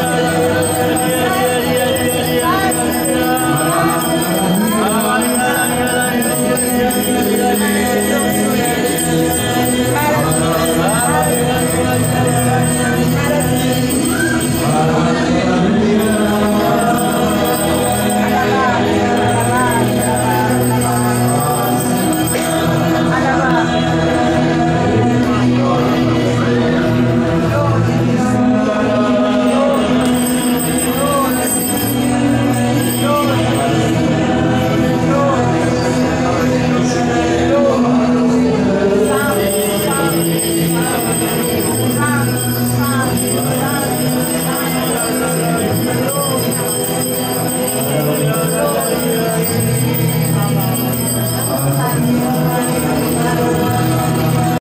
Hallelujah.